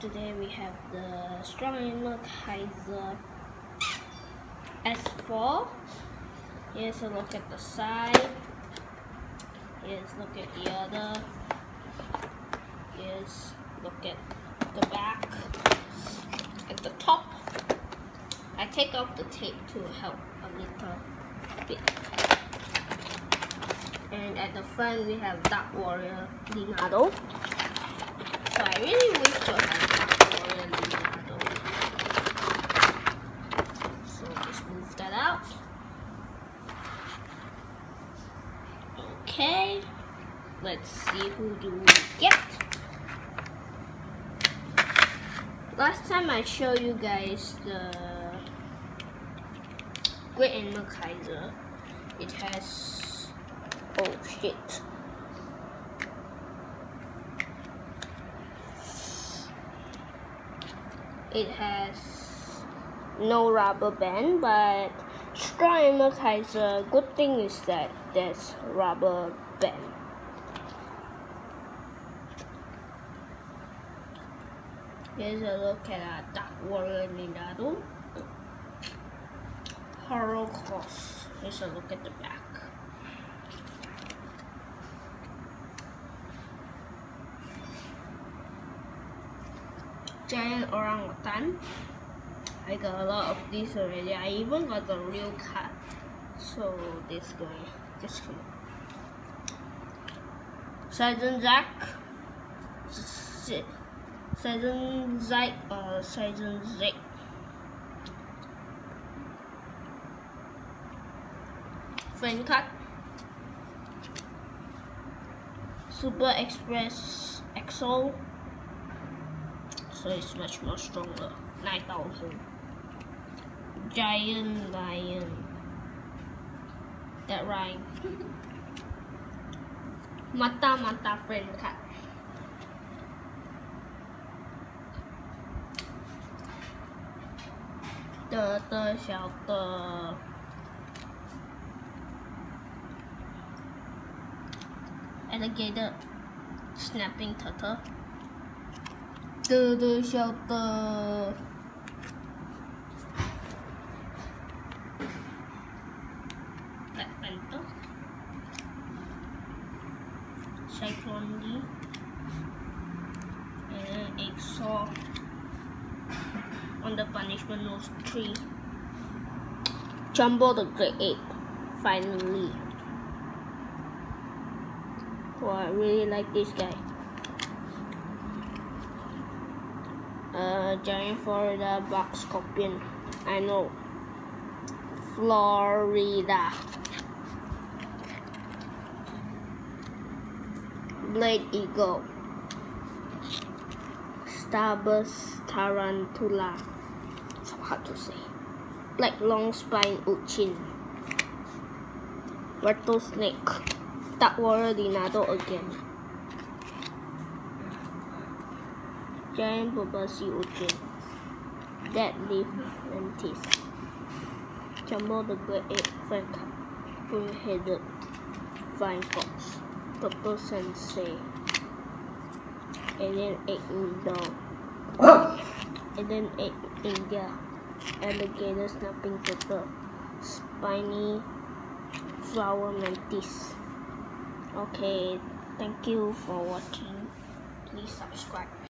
today we have the Strong Kaiser S4. Here's a look at the side. Here's look at the other. Here's look at the back. At the top, I take off the tape to help a little bit. And at the front we have Dark Warrior Leonardo. I really wish to have Warrior Leonardo. So just move that out. Okay, let's see who do we get. Last time I showed you guys the Great Kaiser. It has oh shit. It has no rubber band, but Strong Animal Kaiser, good thing is that there's rubber band. Here's a look at a Dark Warrior Leonardo. Horror Cross. Here's a look at the back. Giant orangutan. I got a lot of these already. I even got the real cat. So this guy, this guy. Sergeant Zack, Sergeant Zack or Sergeant Zack. Friend cut. Super Express EXO so it's much more stronger. 9000. Giant lion. That rhyme. Mata Mata, friend, cat. The the shelter. Alligator snapping turtle the, the shelter. Cyclone. And Exo on the punishment nose tree. Jumbo the Great Ape. Finally. Oh, I really like this guy. Giant Florida box scorpion. I know. Florida. Blade eagle. Starburst tarantula. So hard to say. Black long spine urchin. Rattlesnake. Dark warrior Leonardo again. Giant Bulbasaur Urchin, Deadleaf Mantis, Jumbo the Great Ape Frank, Bull-headed Vine Fox, Purple Sensei, Alien Egg Dog, Alien Egg India, Alligator Snapping Turtle, Spiny Flower Mantis. Okay, thank you for watching. Please subscribe.